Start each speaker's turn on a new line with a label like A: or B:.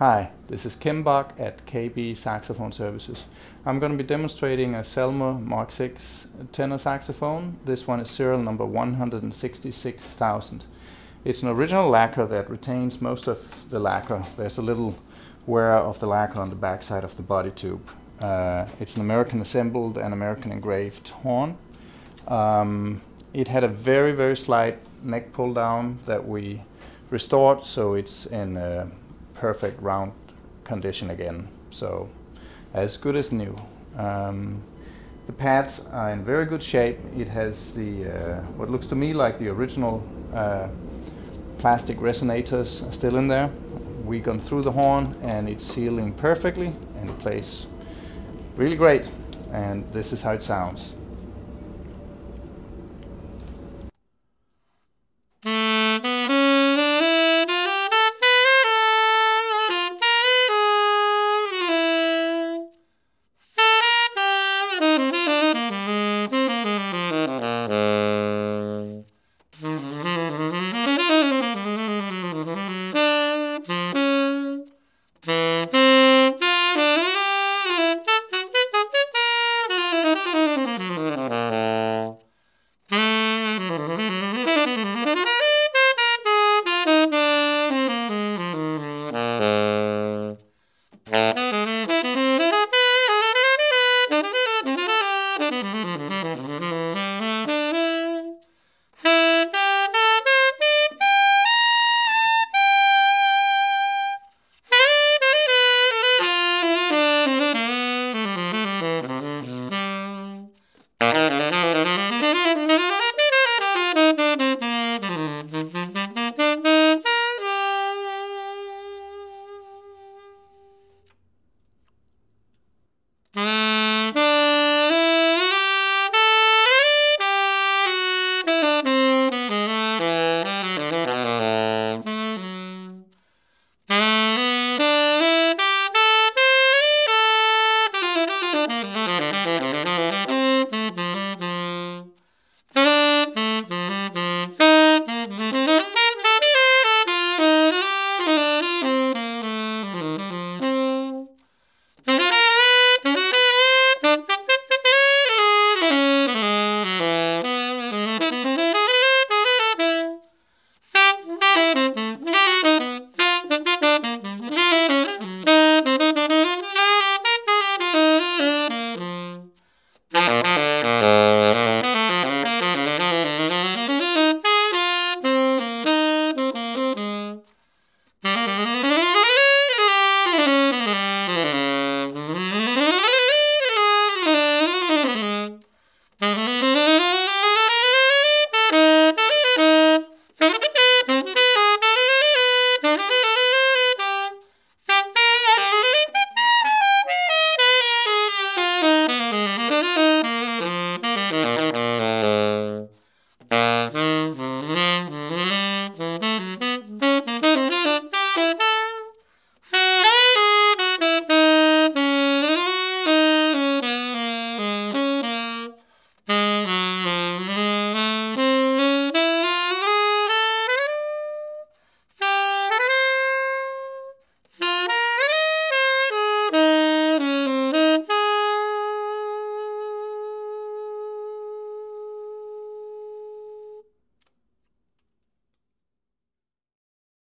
A: Hi, this is Kim Bock at KB Saxophone Services. I'm going to be demonstrating a Selmer Mark 6 tenor saxophone. This one is serial number 166,000. It's an original lacquer that retains most of the lacquer. There's a little wear of the lacquer on the backside of the body tube. Uh, it's an American assembled and American engraved horn. Um, it had a very, very slight neck pull down that we restored, so it's in perfect round condition again. So as good as new. Um, the pads are in very good shape. It has the uh, what looks to me like the original uh, plastic resonators are still in there. We've gone through the horn and it's sealing perfectly and it plays really great. And this is how it sounds.